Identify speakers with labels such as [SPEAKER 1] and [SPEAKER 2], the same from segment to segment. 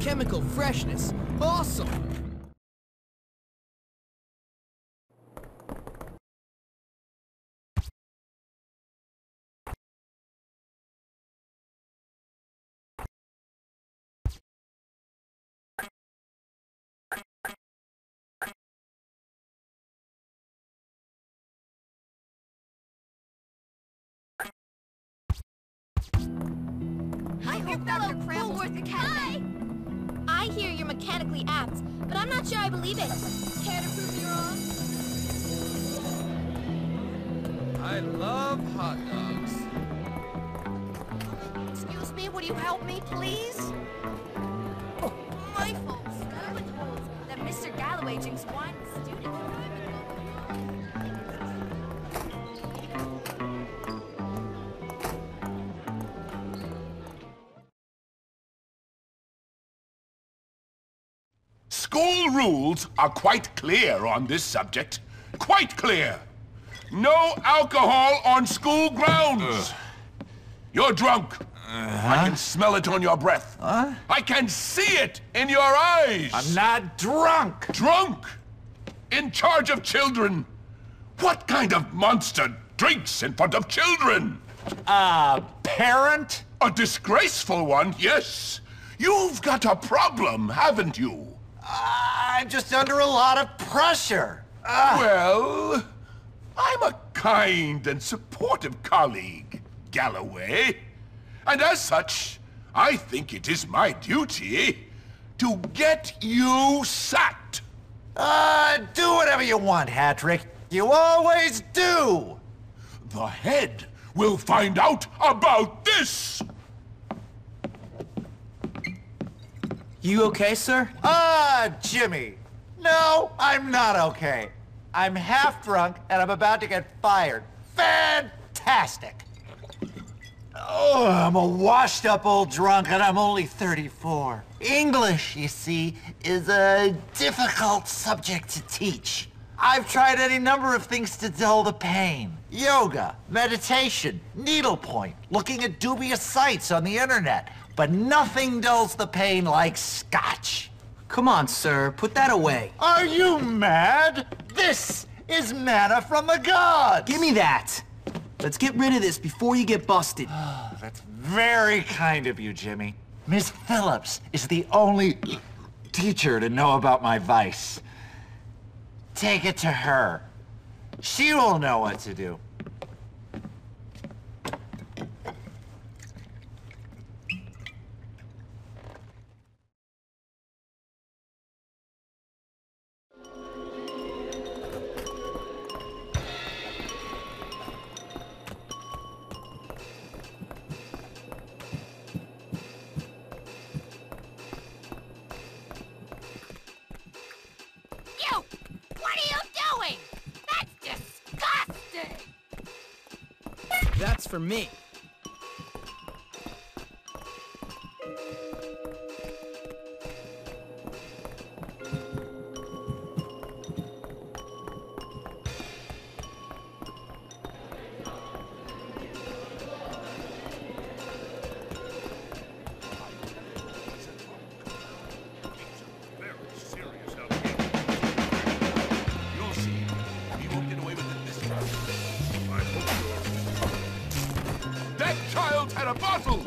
[SPEAKER 1] chemical freshness. Awesome!
[SPEAKER 2] I hope Dr. Crambles Hi! I hear you're mechanically apt, but I'm not sure I believe it. Care to prove me wrong?
[SPEAKER 1] I love hot dogs.
[SPEAKER 2] Excuse me, would you help me, please? Oh, my fault. Scarlet holds that Mr. Galloway drinks wine with students.
[SPEAKER 3] Rules are quite clear on this subject. Quite clear. No alcohol on school grounds. Uh. You're drunk. Uh-huh. I can smell it on your breath. Uh? I can see it in your eyes.
[SPEAKER 4] I'm not drunk!
[SPEAKER 3] drunk. In charge of children. What kind of monster drinks in front of children?
[SPEAKER 4] A parent?
[SPEAKER 3] A disgraceful one, yes. You've got a problem, haven't you?
[SPEAKER 4] I'm just under a lot of pressure. Uh,
[SPEAKER 3] Well, I'm a kind and supportive colleague, Galloway. And as such, I think it is my duty to get you sacked.
[SPEAKER 4] uh, do whatever you want, Hattrick. You always do!
[SPEAKER 3] The head will find out about this.
[SPEAKER 1] You okay, sir?
[SPEAKER 4] Ah, Jimmy. No, I'm not okay. I'm half drunk and I'm about to get fired. Fantastic! Oh, I'm a washed up old drunk and I'm only 34. English, you see, is a difficult subject to teach. I've tried any number of things to dull the pain. Yoga, meditation, needlepoint, looking at dubious sites on the internet. But nothing dulls the pain like scotch.
[SPEAKER 1] Come on, sir. Put that away.
[SPEAKER 4] Are you mad? This is manna from the gods!
[SPEAKER 1] Give me that. Let's get rid of this before you get busted.
[SPEAKER 4] Ah, that's very kind of you, Jimmy. Miss Phillips is the only teacher to know about my vice. Take it to her. She will know what to do.
[SPEAKER 1] For me.
[SPEAKER 3] A bottle!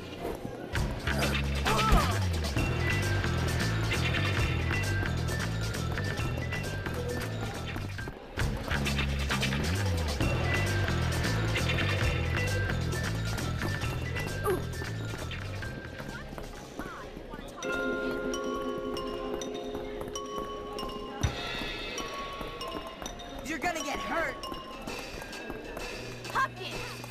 [SPEAKER 1] You're gonna get hurt.
[SPEAKER 2] Hopkins!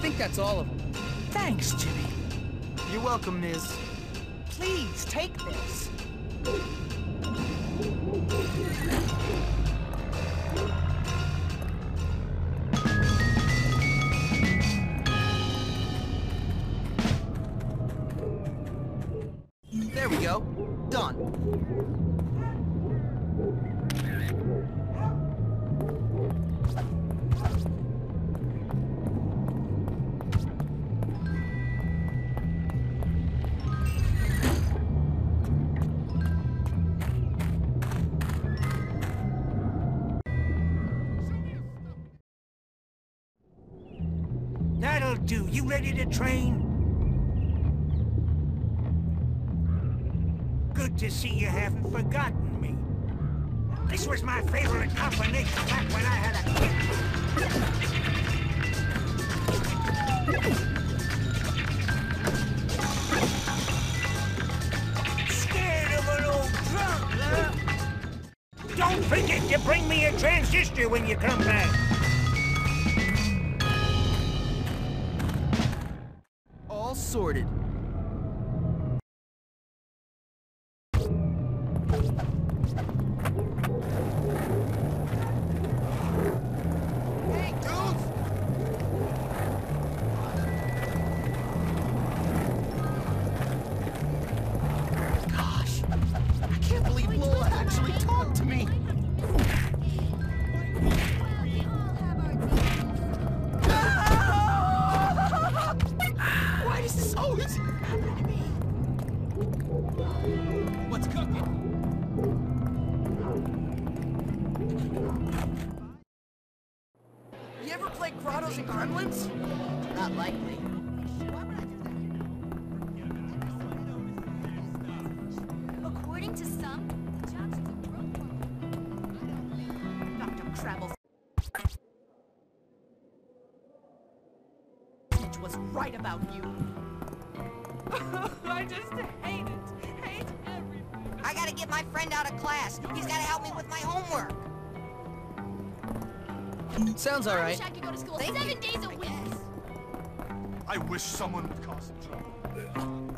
[SPEAKER 5] Think that's all of them.
[SPEAKER 6] Thanks, Jimmy.
[SPEAKER 1] You're welcome, Miss.
[SPEAKER 6] Please take this. That'll do. You ready to train? Good to see you haven't forgotten me. This was my favorite combination back when I had a kid. Scared of an old drunk, huh? Don't forget to bring me a transistor when you come back.
[SPEAKER 1] To me. Why does this always happen to me? What's cooking? You ever play Grottos and Gremlins? Not likely.
[SPEAKER 7] Peach was right about you. I just hate it. Hate everything.
[SPEAKER 8] I gotta get my friend out of class. He's gotta help me with my homework.
[SPEAKER 1] Sounds
[SPEAKER 2] all
[SPEAKER 1] right.
[SPEAKER 2] I wish I could go to school
[SPEAKER 8] Thank
[SPEAKER 2] seven
[SPEAKER 8] you,
[SPEAKER 2] days a
[SPEAKER 8] I
[SPEAKER 2] week.
[SPEAKER 9] I wish someone would cause some trouble.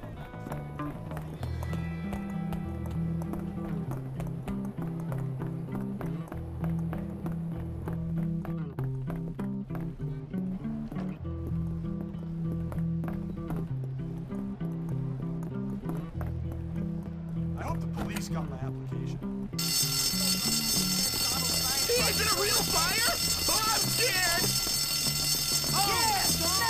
[SPEAKER 9] Hope the police got my application.
[SPEAKER 1] Is it a real fire? Oh, I'm scared! Oh,